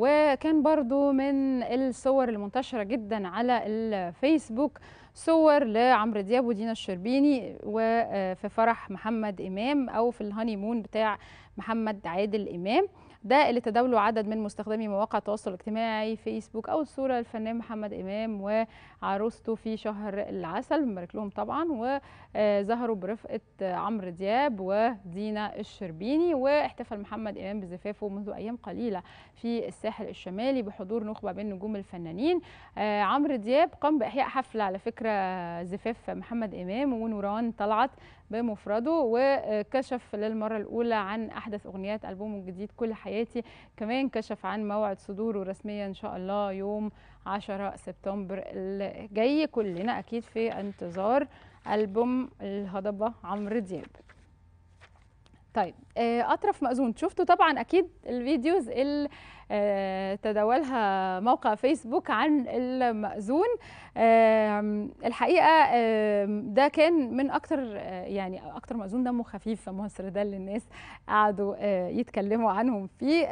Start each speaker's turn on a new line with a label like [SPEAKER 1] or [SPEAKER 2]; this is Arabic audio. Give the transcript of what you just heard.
[SPEAKER 1] وكان برضو من الصور المنتشرة جدا على الفيسبوك صور لعمرو دياب ودينا الشربيني وفي فرح محمد إمام أو في الهاني مون بتاع محمد عادل إمام. ده اللي تداولوا عدد من مستخدمي مواقع التواصل الاجتماعي فيسبوك أو الصورة الفنان محمد إمام وعروسته في شهر العسل. بنبارك لهم طبعا. وظهروا برفقة عمرو دياب ودينا الشربيني واحتفل محمد إمام بزفافه منذ أيام قليلة في الساحل الشمالي بحضور نخبة من نجوم الفنانين. عمرو دياب قام بإحياء حفلة على فكرة زفاف محمد إمام ونوران طلعت بمفرده وكشف للمرة الأولى عن أحدث أغنيات ألبومه الجديد كل حياتي. كمان كشف عن موعد صدوره رسميا إن شاء الله يوم 10 سبتمبر الجاي. كلنا أكيد في انتظار ألبوم الهضبة عمرو دياب. طيب أطرف مأذون شفتوا طبعا أكيد الفيديوز اللي تداولها موقع فيسبوك عن المأذون الحقيقة ده كان من أكتر يعني أكتر مأذون دمه خفيف في مصر ده اللي الناس قعدوا يتكلموا عنهم فيه